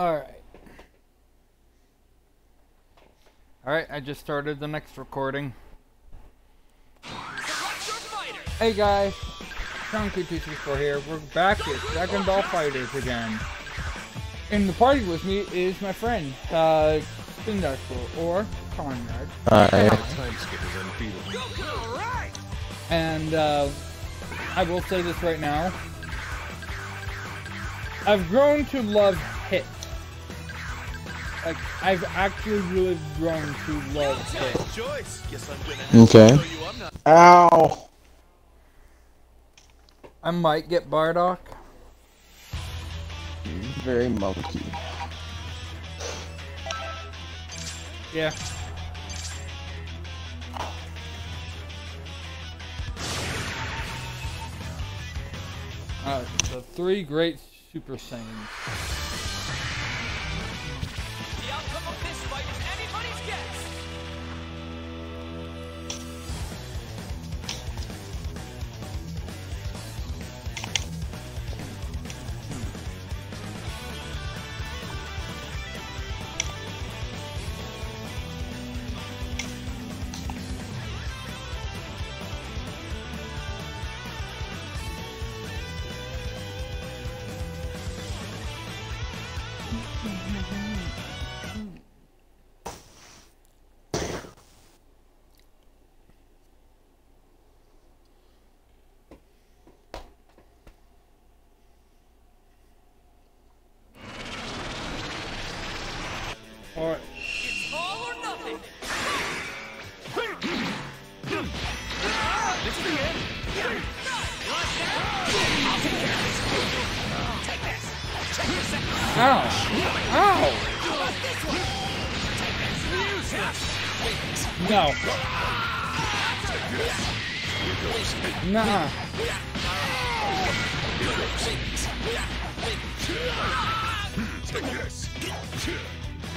Alright. Alright, I just started the next recording. Hey guys, Chunky 264 here. We're back at Dragon Ball FighterZ again. In the party with me is my friend, uh, Spin or Conrad. Hi. And, uh, I will say this right now. I've grown to love. Like, I've actually really grown to love Hit. Okay. Ow. I might get Bardock. Very monkey. Yeah. Uh, the three great Super Saiyans. Alright. It's all or nothing. This is the end. Take this. Take this. Ow! Ow! No. Nah.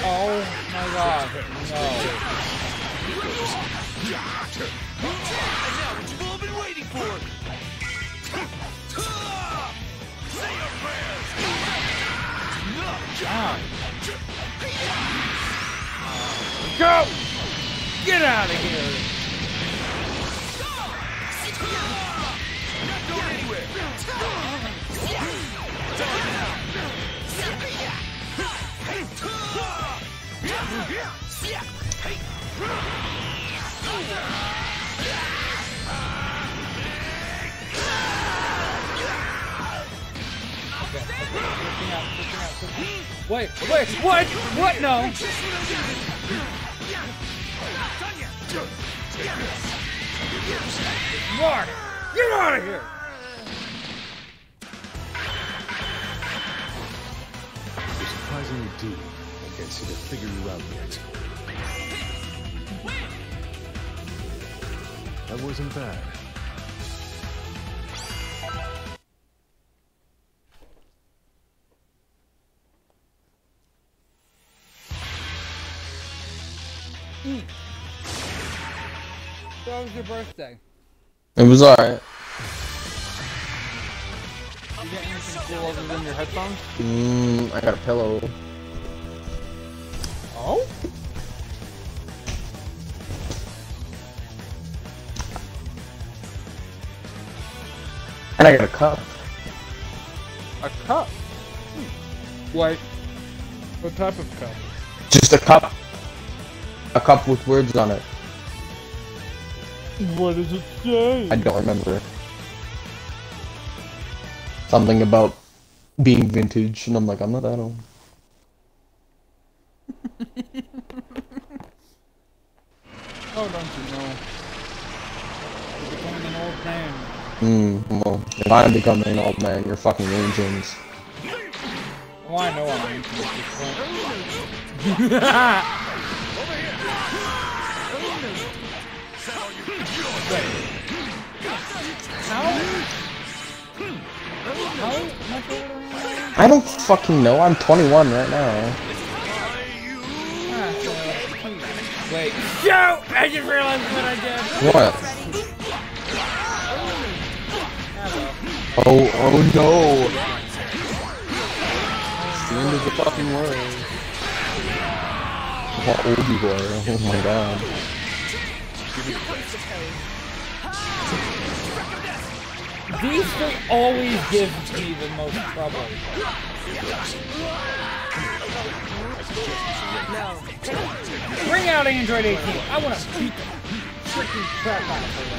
Oh my god. No. And what you've all been waiting for. Ah. Go! Get out of here! Not going anywhere. Wait, wait, what? What? No! Mark! Get out of here! You're surprisingly deep. I can't seem to figure you out yet. That wasn't bad. Was your birthday? It was alright. You get anything cool other than your headphones? Mmm, I got a pillow. Oh? And I got a cup. A cup? Hmm. What? What type of cup? Just a cup. A cup with words on it. What does it say? I don't remember. Something about being vintage, and I'm like, I'm not that old. Oh, don't you know? You're becoming an old man. Hmm, well, if I'm becoming an old man, you're fucking agents. Well, I know I'm infinite at this point. I? I don't fucking know. I'm 21 right now. Wait. Shoot! I just realized what I did. What? Oh, oh no! It's the end of the fucking world. How old you are? Oh my god. These thing always gives me the most trouble. Bring out Android 18. I want to beat the freaking crap out of her.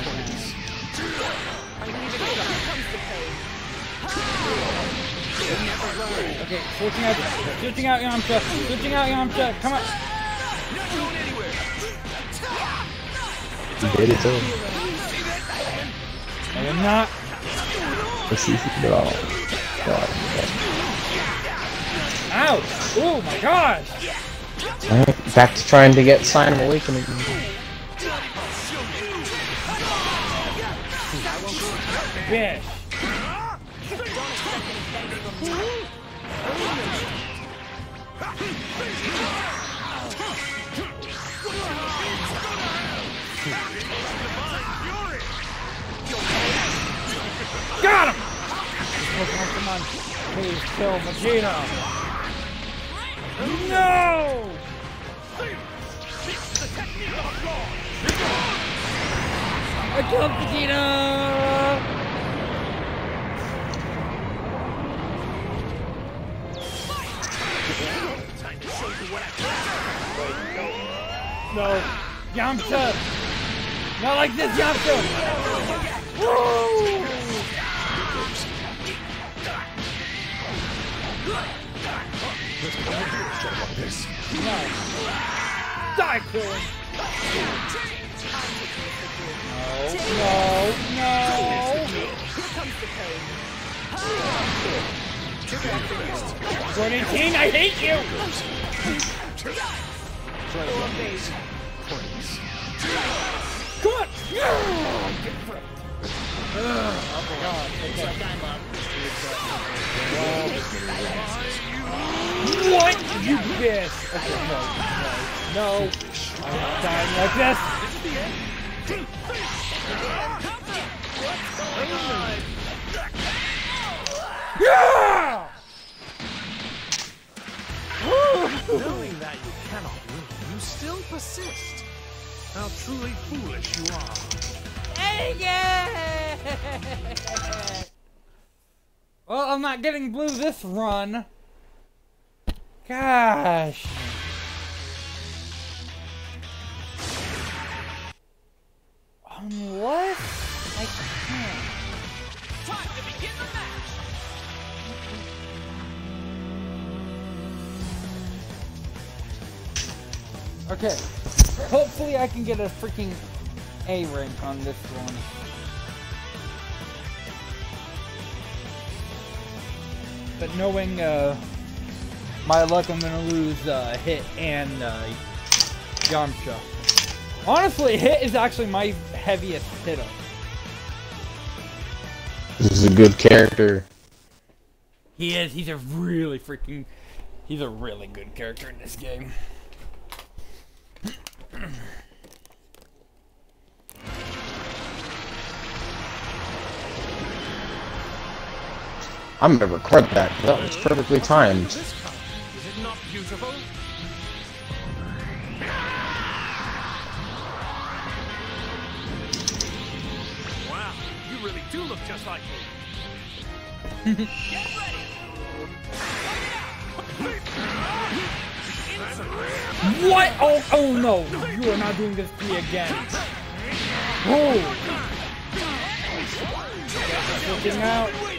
Okay, switching out, switching out Yamcha, switching out Yamcha. Come on. You did it too. I am not. Let's see if you can do all. God. Ouch! Oh my gosh! Alright, back to trying to get Sign of Awakening. Bitch. Kill Vegeta. No! I killed Vegeta! No. Yamcha! Not like this, Yamcha! Woo! No. Die, Krillin! No, no, no! Jordan King, I hate you! Come on! Get fricked. Ugh, oh my god. Okay. What? You bitch! Okay, no, no, no. I'm not dying like this. Yeah! Knowing that you cannot win, you still persist. How truly foolish you are. Well, I'm not getting blue this run. Gosh. What? I can't. Time to begin the match. Okay. Hopefully I can get a freaking A rank on this one. But knowing uh, my luck, I'm gonna lose uh, Hit and uh, Yamcha. Honestly, Hit is actually my heaviest hitter. This is a good character. He is. He's a really freaking. He's a really good character in this game. I'm gonna record that. That was perfectly timed. Beautiful? Wow, you really do look just like me. Get ready. What? Oh, oh no! You are not doing this to me again. Oh! Switching out.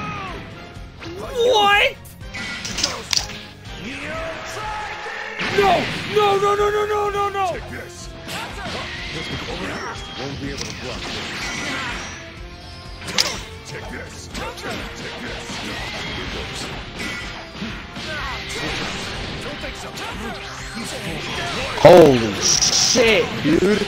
No! No, no, no, no, no, no, no! This. Won't be able to block this. Take this. Take this. Here goes. Don't think so. Holy shit, dude.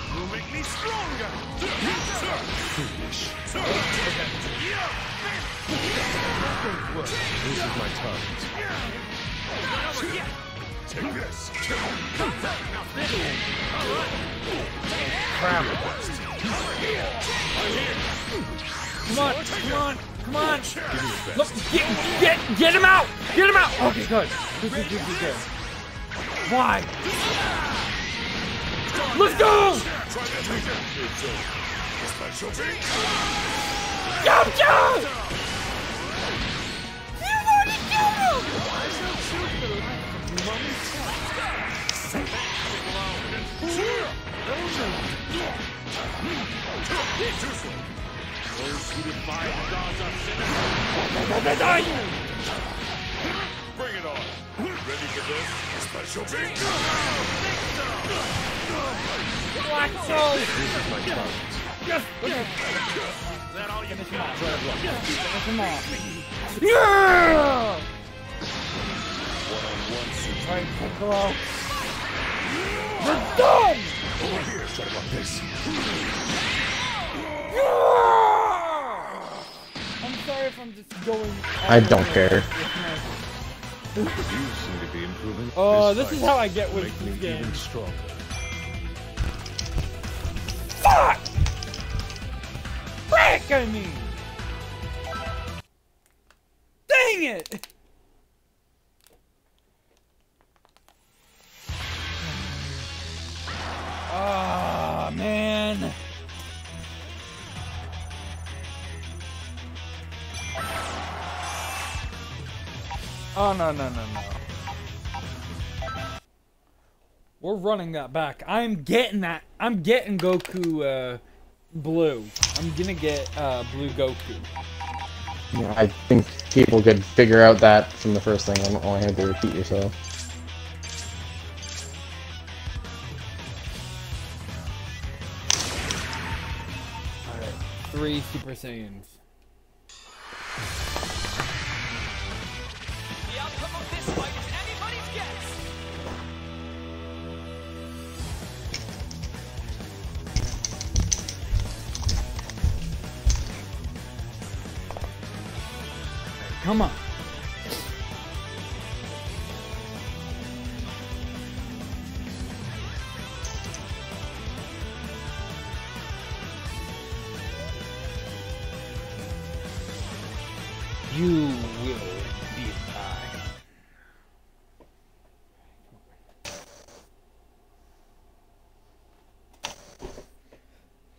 Will make me stronger. This is my target. Take. Come on, come on, come on! Look, get, get, get him out! Get him out! Okay, good, good. Why? Let's go! Special beat. You've already killed him! Who defy the gods are sinners. Bring it on. Ready for this? Special beat. Black Soul! This is my target. Yes! That all you got? Finish him off. Yeah! One-on-one super. Alright, Piccolo. We're done! Over here. Try to block this. I'm sorry if I'm just going. I don't care. You seem to be improving. Oh, this fight is how I get with will make this game. even stronger. Fuck! Frick, I mean! Dang it! Ah, man. Oh, no, no, no, no. We're running that back. I'm getting that. I'm getting Goku uh, blue. I'm gonna get uh, blue Goku. Yeah, I think people could figure out that from the first thing. I don't want to have to repeat yourself. Alright. Three Super Saiyans. Come on. You will be mine.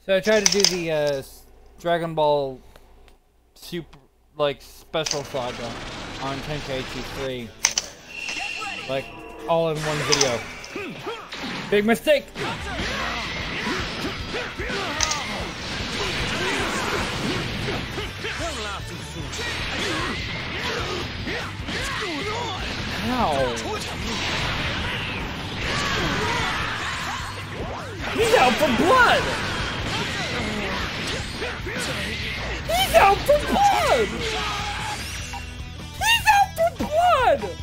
So I tried to do the uh, Dragon Ball Super, like, special saga on Tenkaichi 3. Like, all in one video. Big mistake! He's out for blood! He's out for blood! He's out for blood!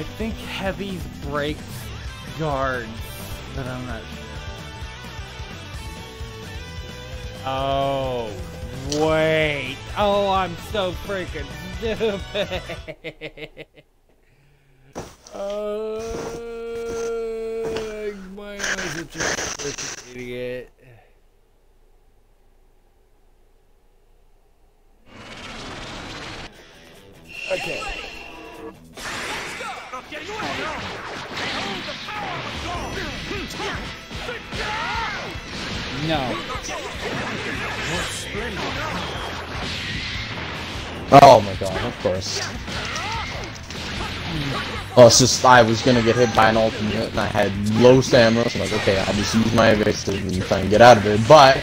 I think Heavy's breaks guards, but I'm not sure. Oh, wait. Oh, I'm so freaking stupid. Uh, my eyes are just freaking idiot. Okay. No. Oh my god, of course. Oh, it's just I was gonna get hit by an ultimate and I had low stamina, so I'm like, okay, I'll just use my evasive and try and get out of it. But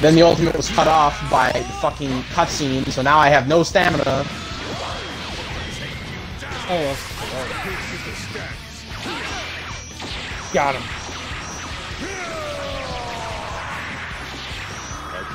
then the ultimate was cut off by the fucking cutscene, so now I have no stamina. Oh, got him.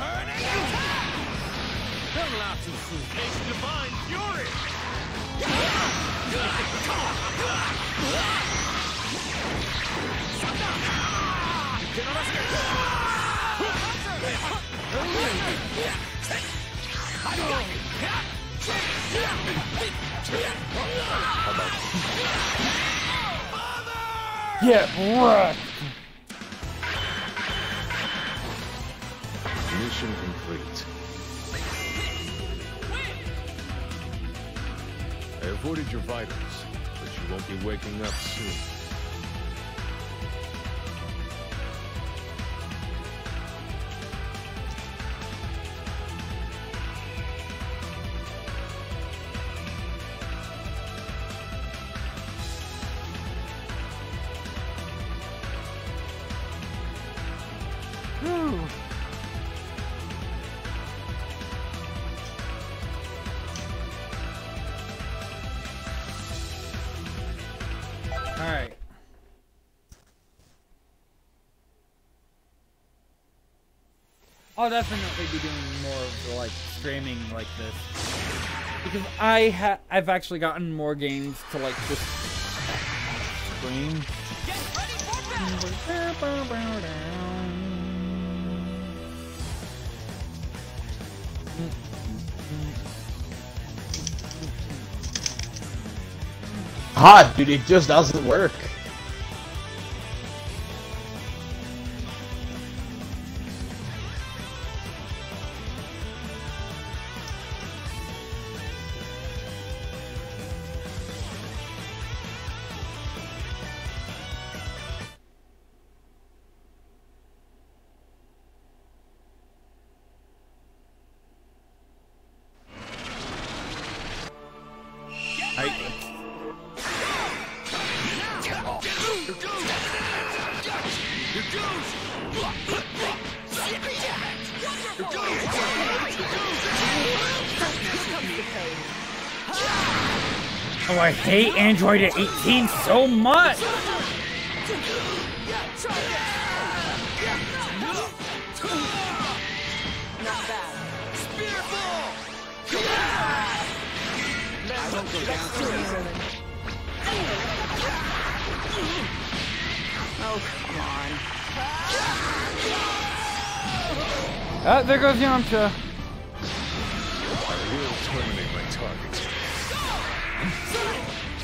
Don't laugh too soon. Face divine fury. Get wrecked! Mission complete. I avoided your vitals, but you won't be waking up soon. I'll definitely be doing more of the, like streaming like this because I ha I've actually gotten more games to like just stream. Ah, dude, it just doesn't work. Android at 18 so much. Ah, there goes Yamcha. I will terminate my target.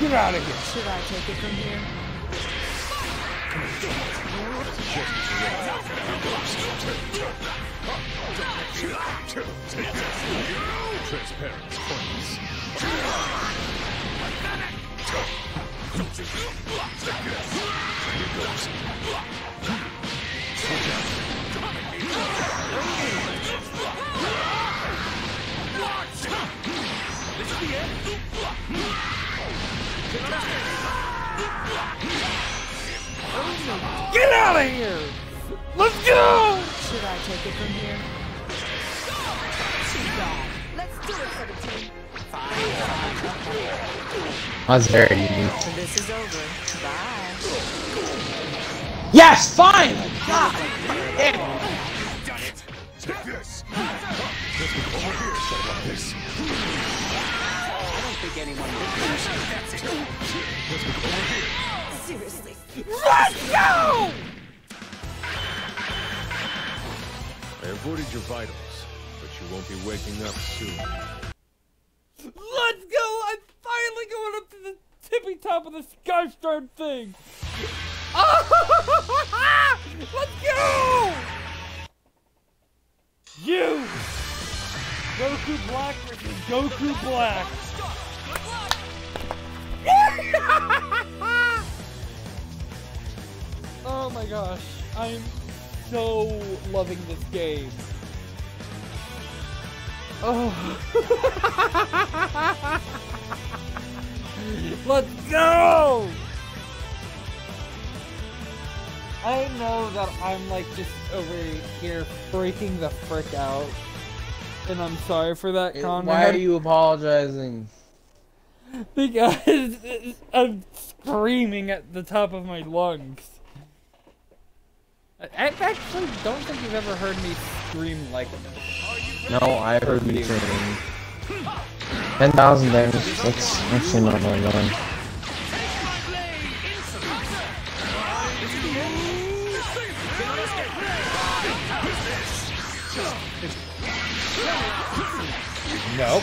Get out of here. Should I take it from here? Transparent points. Get out of here. Let's go. Should I take it from here? Let's do it, 17. That's very easy. This is over. Bye. Yes, fine! God! Take this. Over here, shut about this. Seriously. Let's go. I avoided your vitals, but you won't be waking up soon. Let's go. I'm finally going up to the tippy top of the sky Skystar thing. Let's go. You. Goku Black versus Goku Black. oh my gosh, I'm so loving this game. Oh. Let's go! I know that I'm like just over here freaking the frick out. And I'm sorry for that, Conrad. Why are you apologizing? Because I'm screaming at the top of my lungs. I I actually don't think you've ever heard me scream like No, I've heard you screaming. 10,000 damage. That's actually not that annoying. Nope.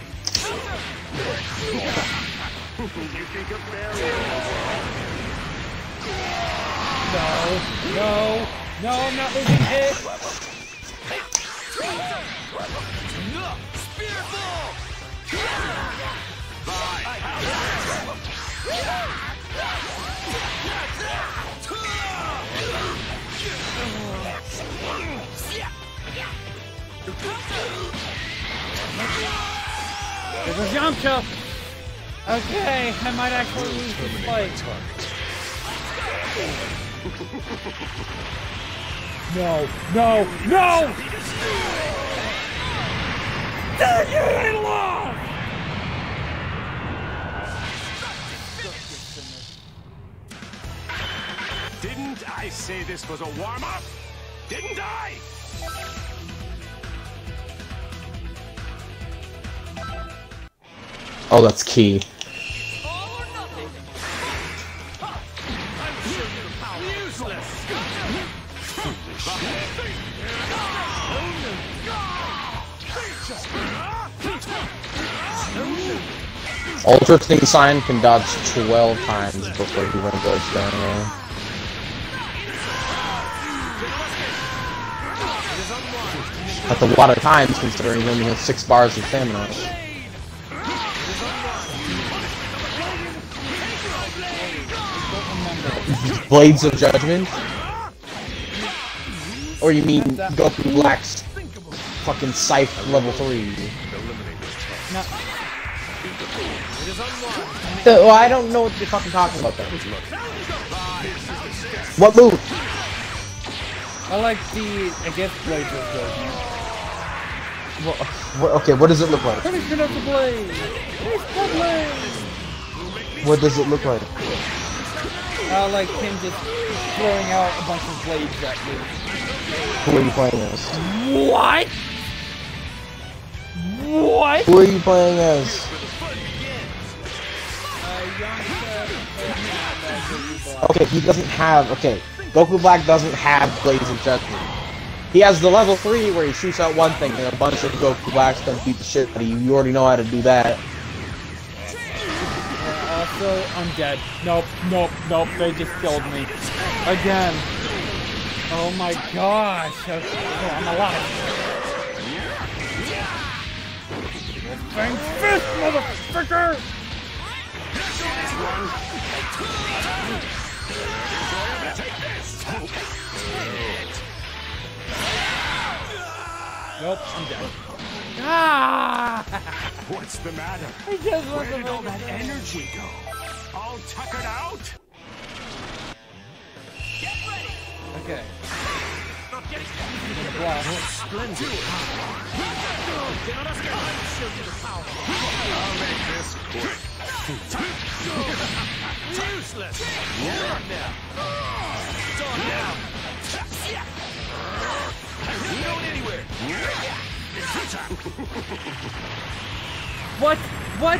No, no, no, I'm not losing it. Spearball! There's a Yamcha. Okay, I might actually lose this fight. No, no, no! Dang it, I lost! Didn't I say this was a warm-up? Didn't I? Oh, that's key. Ultra Thing Sign can dodge 12 times before he runs out of stamina. That's a lot of times considering he only has 6 bars of stamina. Blades of Judgment? Or you mean Goku Black's fucking Scythe level 3? No, The- well, I don't know what you're fucking talking about then. What move? I like the, I guess, blades of judgment. What, what, okay, what does it look like? Punishment of the blade! It's the blade! What does it look like? I like him just throwing out a bunch of blades at you. Who are you playing as? What? What? Who are you playing as? Okay, he doesn't have. Okay, Goku Black doesn't have Blades of Judgment. He has the level 3 where he shoots out one thing and a bunch of Goku Blacks then beat the shit out of you. You already know how to do that. Also, I'm dead. Nope, nope, nope, they just killed me. Again. Oh my gosh. Okay, I'm alive. Fang fist, motherfucker! Nope, I'm dead. Ah! What's the matter? I just Where did all that energy go? All tuckered out? Okay. Gonna block. I'll make this quick. Useless. You're now. Now. We going anywhere. What? What?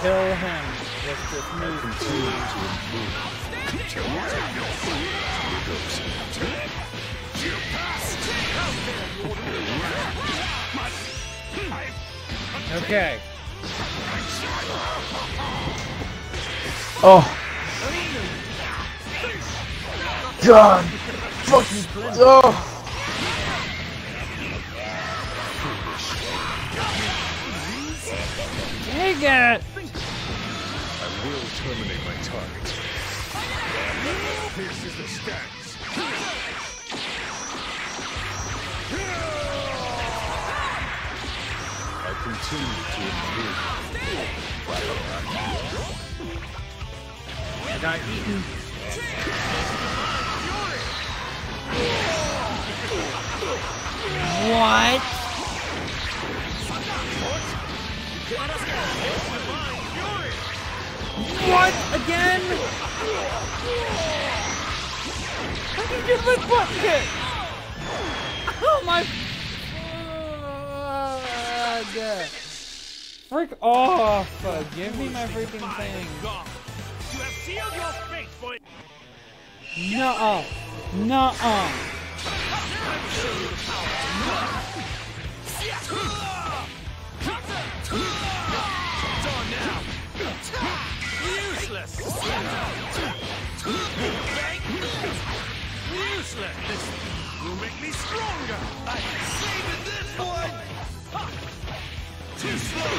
Kill him with this move. Continue to improve. Till what? Here goes. Okay. Oh. God. Fucking. Oh. Take it! Will terminate my target. This is the stance. I continue to improve. I got eaten. What? What? Again? I can get my butt kicked! Oh my... God. Freak off! Uh, give me my freaking thing. You have sealed your fate, boy. Nuh-uh. Nuh-uh. On now. Useless. Useless. This will make me stronger. I am saving this one. Too slow.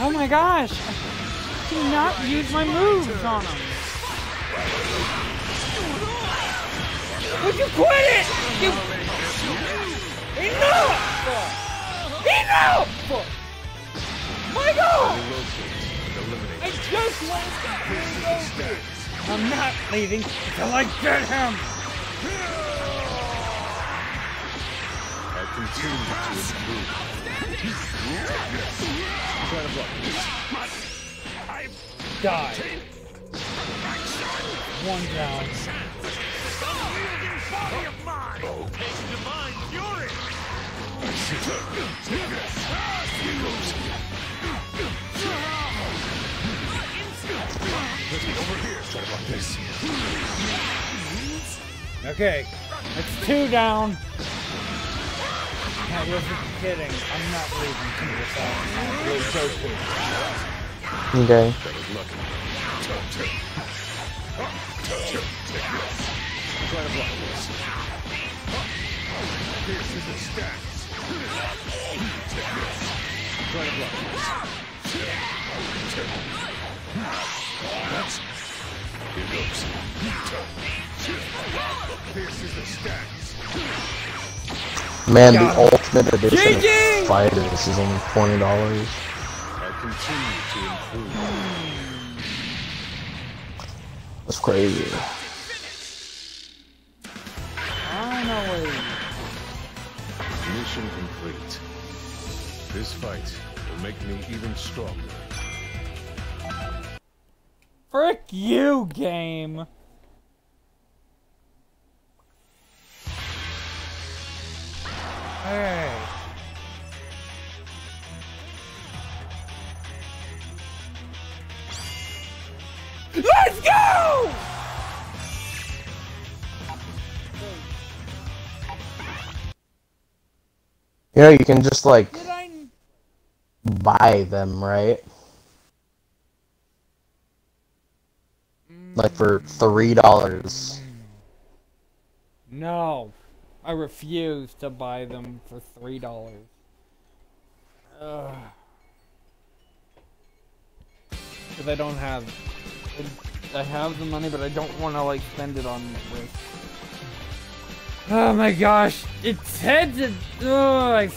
Oh my gosh! I cannot use my moves on him! Would you quit it? You... Enough! Enough! My God! I just want to go. I'm not leaving until I get him! I continue to improve. Try to block. Die. One down. Okay, that's two down. I wasn't kidding. I'm not leaving to this out. I'm really joking. Okay. That was lucky. Try to block this. This is the stats. Try to block this. That's. Here. This is the stats. Man, the ultimate edition GG! of FighterZ is only twenty dollars. I continue to improve. That's crazy. Finally. Mission complete. This fight will make me even stronger. Frick you, game. Hey. Let's go! You know, you can just like I? buy them, right? Like for three dollars. No. I refuse to buy them for three dollars. Because I don't have. I have the money, but I don't want to like spend it on this. Oh my gosh! It's heads. to. Oh, I.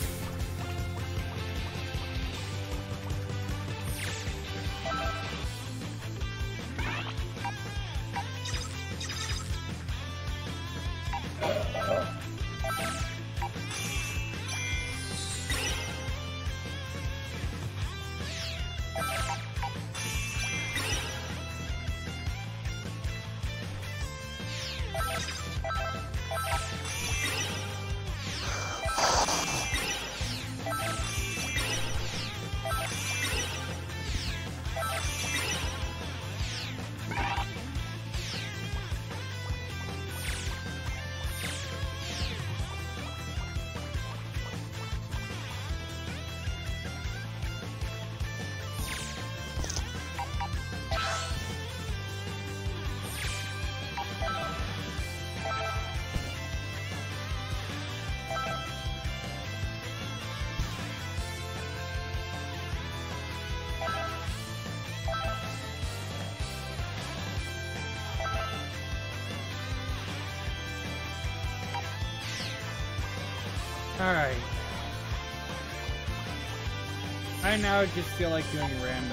I now I just feel like doing random.